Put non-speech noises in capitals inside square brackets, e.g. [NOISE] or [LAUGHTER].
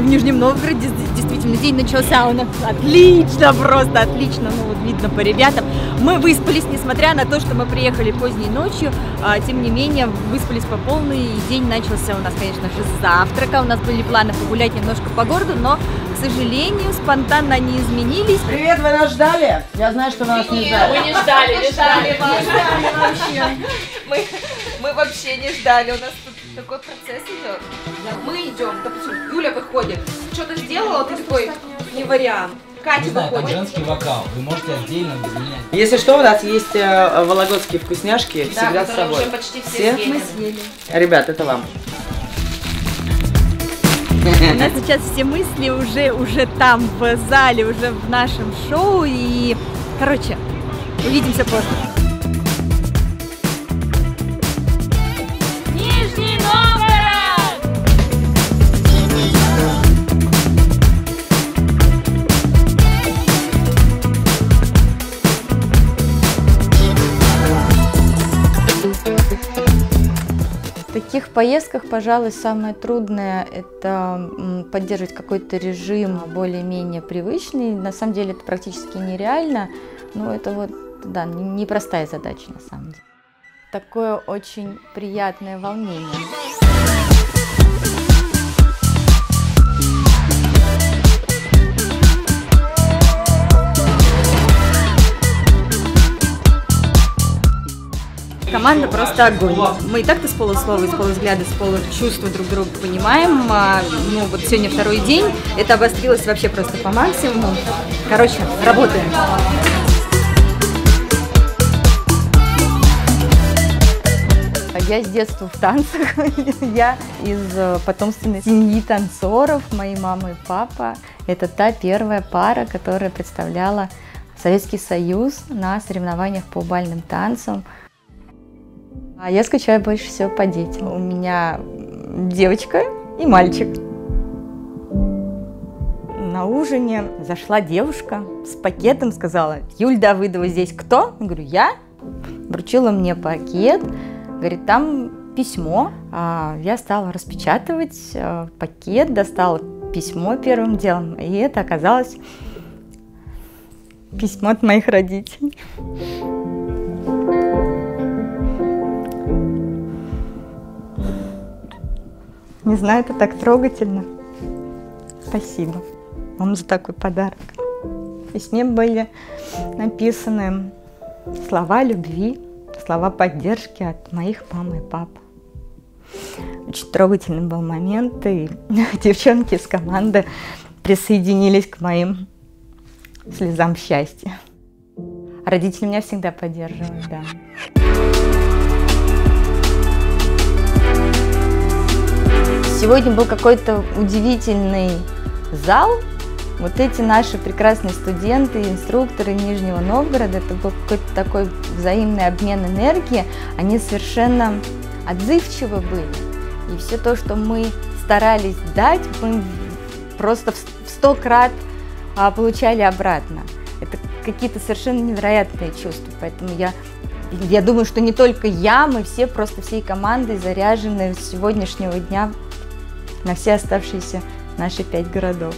Нижнем Новгороде действительно день начался у нас отлично, просто отлично, ну вот видно по ребятам. Мы выспались, несмотря на то, что мы приехали поздней ночью, а, тем не менее выспались по полной, и день начался у нас, конечно же, с завтрака. У нас были планы погулять немножко по городу, но, к сожалению, спонтанно они изменились. Привет, вы нас ждали? Я знаю, что вы нас не ждали. Мы не ждали, не ждали вас. [LAUGHS] Не ждали вообще. Мы, мы вообще не ждали, у нас тут такой процесс идет. Мы идем, допустим, Юля выходит, что-то сделала, ты такой, не вариант. Катя Не знаю, там выходит. женский вокал. Вы можете отдельно без меня. Если что, у нас есть э, вологодские вкусняшки Да, всегда с которые собой. уже почти все, Все? съели. Ребят, это вам. У нас сейчас все мысли уже, уже там, в зале, уже в нашем шоу. И, короче, увидимся позже. Поездках, пожалуй, самое трудное – это поддерживать какой-то режим более-менее привычный. На самом деле это практически нереально, но это вот, да, непростая задача на самом деле. Такое очень приятное волнение. Команда просто огонь. Мы и так-то с полуслова, и с полувзгляда, с получувства друг друга понимаем. А, ну, вот сегодня второй день, это обострилось вообще просто по максимуму. Короче, работаем. Я с детства в танцах. [LAUGHS] Я из э, потомственной семьи танцоров. Мои мама и папа. Это та первая пара, которая представляла Советский Союз на соревнованиях по бальным танцам. А я скучаю больше всего по детям. У меня девочка и мальчик. На ужине зашла девушка с пакетом, сказала, Юль Давыдова здесь кто? Я говорю, я. Вручила мне пакет, говорит, там письмо. А, Я стала распечатывать э, пакет, достала письмо первым делом, и это оказалось письмо от моих родителей. Не знаю, это так трогательно. Спасибо вам за такой подарок. В письме были написаны слова любви, слова поддержки от моих мамы и папы. Очень трогательный был момент, и [LAUGHS] девчонки из команды присоединились к моим слезам счастья. Родители меня всегда поддерживают, да. Сегодня был какой-то удивительный зал. Вот эти наши прекрасные студенты, инструкторы Нижнего Новгорода, это был какой-то такой взаимный обмен энергии. Они совершенно отзывчивы были. И все то, что мы старались дать, мы просто в сто крат а, получали обратно. Это какие-то совершенно невероятные чувства. Поэтому я, я думаю, что не только я, мы все просто всей командой заряжены с сегодняшнего дня на все оставшиеся наши пять городов.